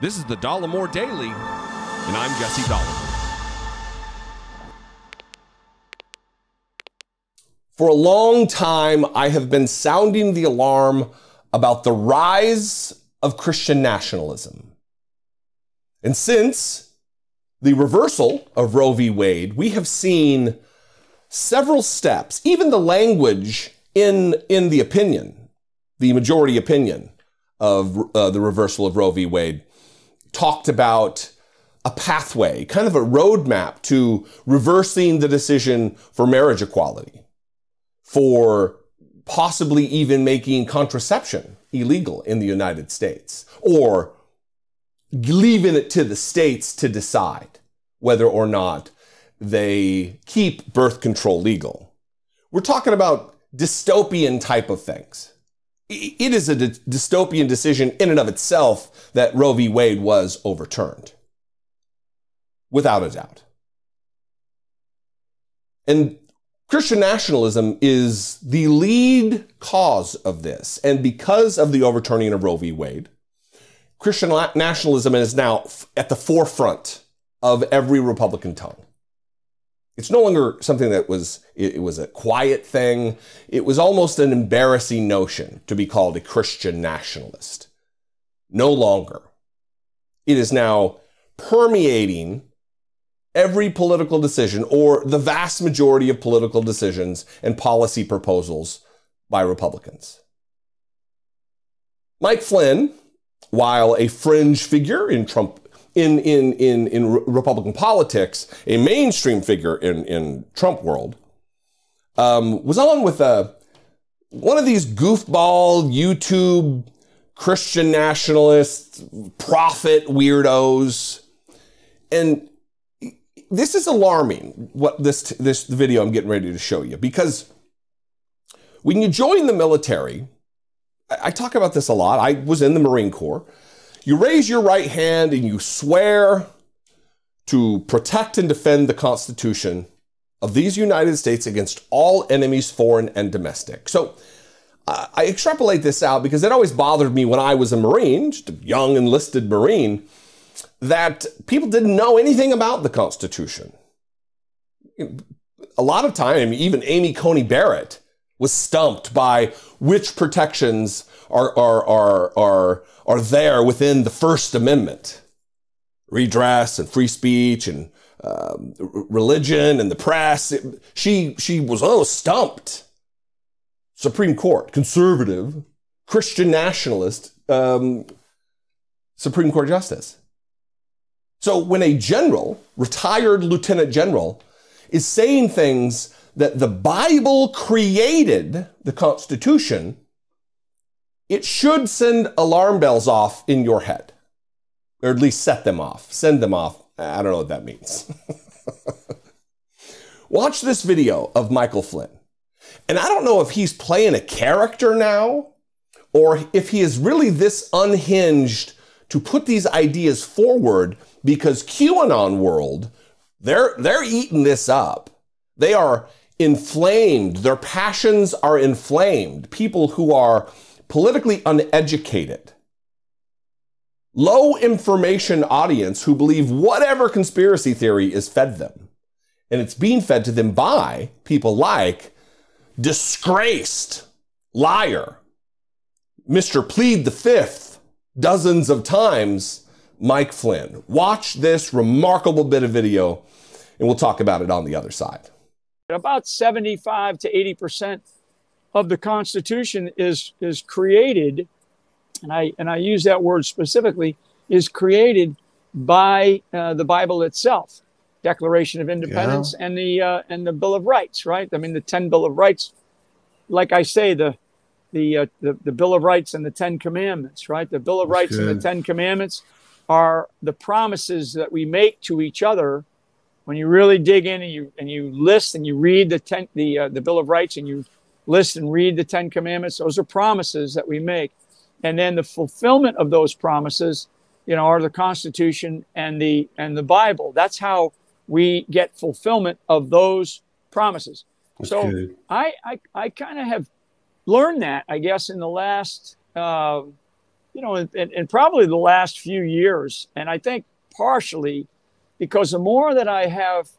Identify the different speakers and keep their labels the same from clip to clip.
Speaker 1: This is the Dollemore Daily, and I'm Jesse Dollemore.
Speaker 2: For a long time, I have been sounding the alarm about the rise of Christian nationalism. And since the reversal of Roe v. Wade, we have seen several steps, even the language in, in the opinion, the majority opinion of uh, the reversal of Roe v. Wade, talked about a pathway, kind of a roadmap to reversing the decision for marriage equality, for possibly even making contraception illegal in the United States, or leaving it to the states to decide whether or not they keep birth control legal. We're talking about dystopian type of things. It is a dystopian decision in and of itself that Roe v. Wade was overturned. Without a doubt. And Christian nationalism is the lead cause of this. And because of the overturning of Roe v. Wade, Christian nationalism is now at the forefront of every Republican tongue. It's no longer something that was, it, was a quiet thing. It was almost an embarrassing notion to be called a Christian nationalist. No longer. It is now permeating every political decision or the vast majority of political decisions and policy proposals by Republicans. Mike Flynn, while a fringe figure in Trump in in in in Republican politics, a mainstream figure in in Trump world, um, was on with a one of these goofball YouTube Christian nationalist prophet weirdos, and this is alarming. What this this video I'm getting ready to show you because when you join the military, I talk about this a lot. I was in the Marine Corps. You raise your right hand and you swear to protect and defend the Constitution of these United States against all enemies, foreign and domestic. So I extrapolate this out because it always bothered me when I was a Marine, just a young enlisted Marine that people didn't know anything about the Constitution. A lot of time, even Amy Coney Barrett was stumped by which protections are, are, are, are, are there within the First Amendment redress and free speech and um, religion and the press. It, she, she was oh, stumped. Supreme Court, conservative, Christian nationalist, um, Supreme Court justice. So when a general, retired lieutenant general, is saying things that the Bible created the Constitution, it should send alarm bells off in your head, or at least set them off, send them off. I don't know what that means. Watch this video of Michael Flynn. And I don't know if he's playing a character now or if he is really this unhinged to put these ideas forward because QAnon world, they're, they're eating this up. They are inflamed. Their passions are inflamed. People who are politically uneducated, low information audience who believe whatever conspiracy theory is fed them. And it's being fed to them by people like disgraced liar, Mr. Plead the Fifth, dozens of times Mike Flynn. Watch this remarkable bit of video, and we'll talk about it on the other side.
Speaker 3: About 75 to 80 percent of the Constitution is is created, and I and I use that word specifically, is created by uh, the Bible itself, Declaration of Independence, yeah. and the uh, and the Bill of Rights. Right? I mean, the Ten Bill of Rights. Like I say, the the, uh, the the Bill of Rights and the Ten Commandments. Right? The Bill of That's Rights good. and the Ten Commandments are the promises that we make to each other when you really dig in and you and you list and you read the ten, the uh, the Bill of Rights and you list and read the Ten Commandments. Those are promises that we make, and then the fulfillment of those promises, you know, are the Constitution and the and the Bible. That's how we get fulfillment of those promises. That's so good. I I, I kind of have learned that I guess in the last uh, you know, and, and probably the last few years, and I think partially because the more that I have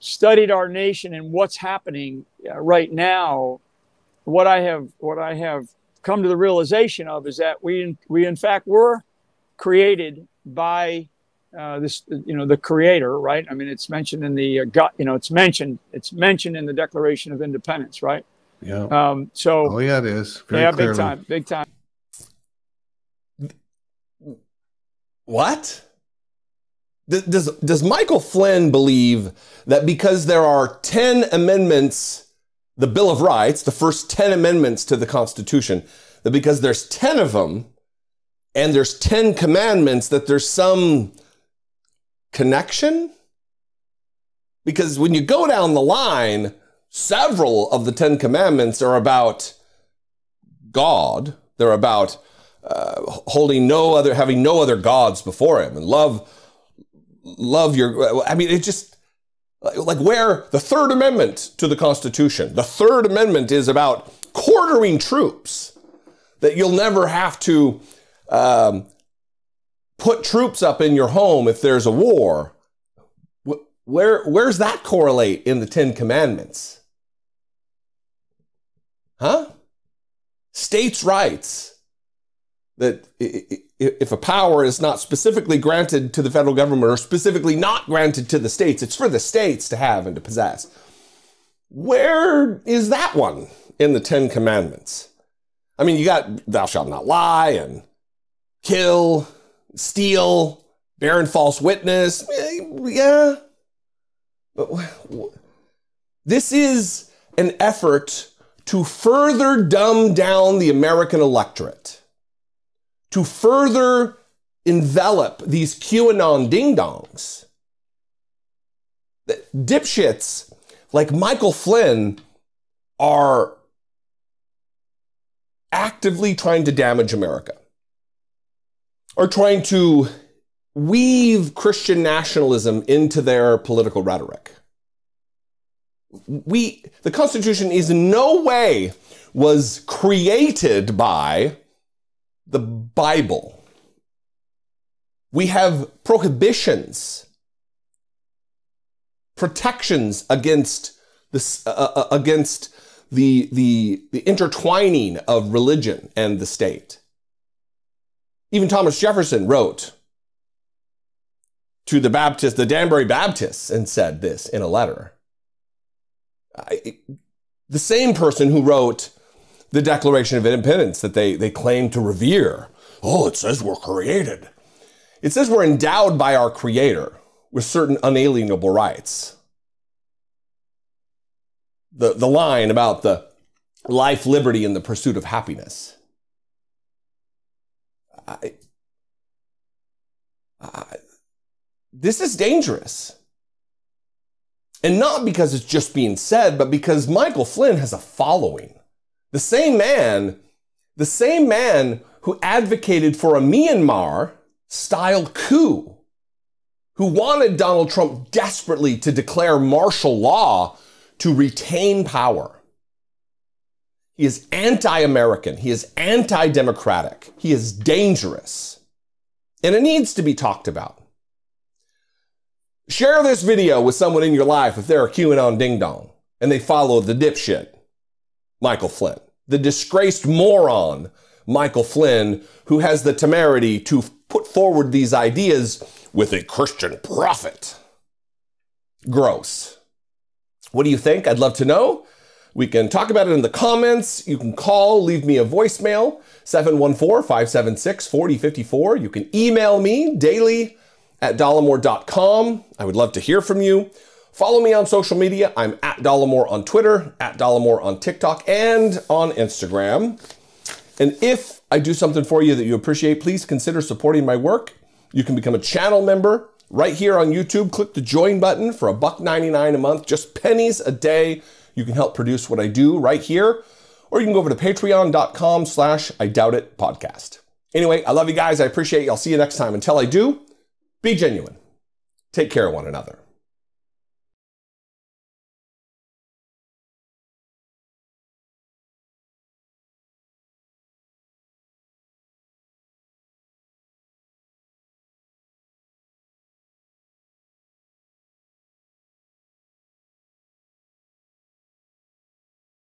Speaker 3: studied our nation and what's happening uh, right now, what I have what I have come to the realization of is that we we in fact were created by uh, this you know the creator right i mean it's mentioned in the uh, God, you know it's mentioned it's mentioned in the declaration of independence right
Speaker 4: Yeah.
Speaker 3: um so
Speaker 4: oh, yeah, it is. Very
Speaker 3: yeah
Speaker 4: clearly.
Speaker 3: big time big time
Speaker 2: What? Does, does Michael Flynn believe that because there are 10 amendments, the Bill of Rights, the first 10 amendments to the Constitution, that because there's 10 of them and there's 10 commandments, that there's some connection? Because when you go down the line, several of the 10 commandments are about God, they're about uh, holding no other, having no other gods before him, and love, love your. I mean, it just like where the Third Amendment to the Constitution. The Third Amendment is about quartering troops, that you'll never have to um, put troops up in your home if there's a war. Where where's that correlate in the Ten Commandments? Huh? States' rights that i- i- if a power is not specifically granted to the federal government or specifically not granted to the states, it's for the states to have and to possess. Where is that one in the Ten Commandments? I mean, you got thou shalt not lie and kill, steal, bearing false witness. Yeah. But this is an effort to further dumb down the American electorate to further envelop these QAnon ding dongs. Dipshits like Michael Flynn are actively trying to damage America, are trying to weave Christian nationalism into their political rhetoric. We, the Constitution is in no way was created by the Bible. We have prohibitions, protections against this, uh, uh, against the, the, the intertwining of religion and the state. Even Thomas Jefferson wrote to the Baptist, the Danbury Baptists, and said this in a letter. I, the same person who wrote the Declaration of Independence that they, they claim to revere. Oh, it says we're created. It says we're endowed by our Creator with certain unalienable rights. The, the line about the life, liberty, and the pursuit of happiness. I, I, this is dangerous. And not because it's just being said, but because Michael Flynn has a following. The same man, the same man who advocated for a Myanmar style coup, who wanted Donald Trump desperately to declare martial law to retain power. He is anti American. He is anti democratic. He is dangerous. And it needs to be talked about. Share this video with someone in your life if they're a QAnon ding dong and they follow the dipshit. Michael Flynn, the disgraced moron Michael Flynn, who has the temerity to put forward these ideas with a Christian prophet. Gross. What do you think? I'd love to know. We can talk about it in the comments. You can call, leave me a voicemail, 714 576 4054. You can email me daily at dollemore.com. I would love to hear from you. Follow me on social media. I'm at Dollemore on Twitter, at Dollemore on TikTok, and on Instagram. And if I do something for you that you appreciate, please consider supporting my work. You can become a channel member right here on YouTube. Click the join button for a buck 99 a month, just pennies a day. You can help produce what I do right here. Or you can go over to patreon.com slash I doubt it podcast. Anyway, I love you guys. I appreciate you. I'll see you next time. Until I do, be genuine. Take care of one another.